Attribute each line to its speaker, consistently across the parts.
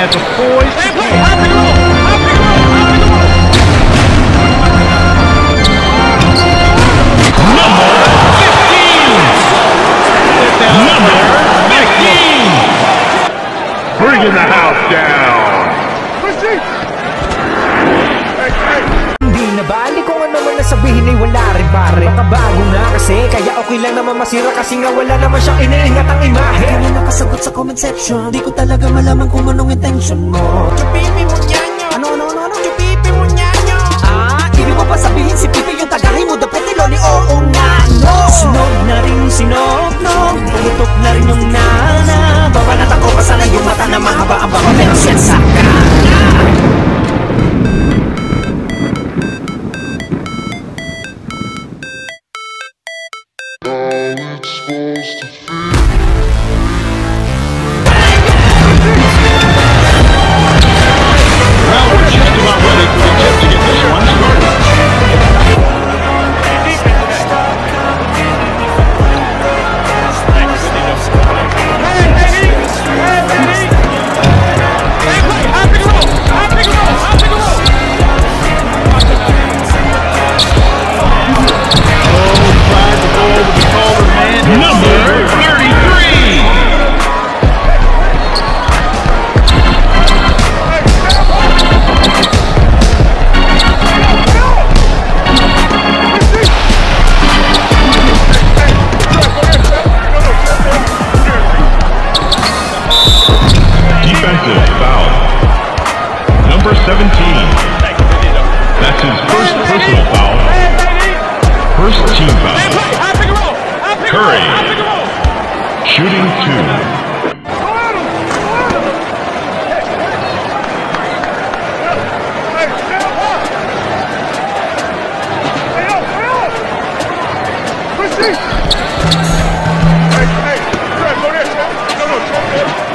Speaker 1: had the poise to
Speaker 2: Play, high pick and roll, high pick and roll, high pick and roll.
Speaker 3: Bringing the house down.
Speaker 4: Hindi na bali kung ano man nasabihin ay wala rin pare. Makabago nga kasi Kaya okay lang naman masira Kasi nga wala naman siyang iniingat ang imahe.
Speaker 5: Kaya nakasagot sa comment section. Di ko talaga malaman kung anong intention mo.
Speaker 4: Pipi mo nyanyo.
Speaker 5: Ano, ano, ano, ano?
Speaker 4: Pipi mo nyanyo. Ah, ibig mo pa sabihin si Pipi yung tagahin mo? Dapat ni Oo nga, no. Sinog na rin sinog, no. Pumutok na rin yung nana. Babanat ako pa sana yung mata na mahaba ang baba Pero siya sa kana
Speaker 3: Number 17. That's his first personal foul. First team foul. Curry. Shooting two. Chicago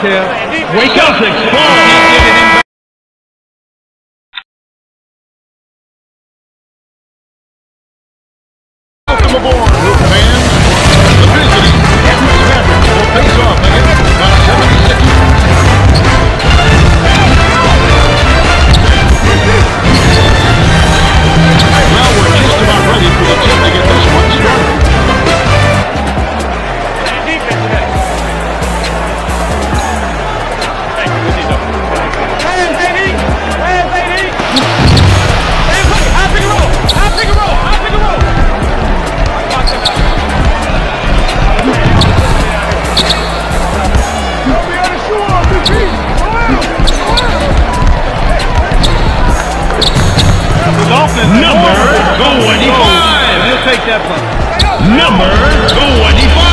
Speaker 1: Kev.
Speaker 3: Wake up, Number 25.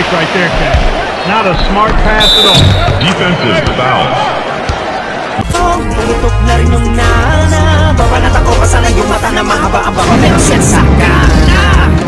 Speaker 1: Mistake right there, Cat. Not a smart pass at all.
Speaker 3: Defensive foul.
Speaker 4: Oh, na rin yung nana Babanat ako pa yung mata na mahaba ang baba Pero siya sa kana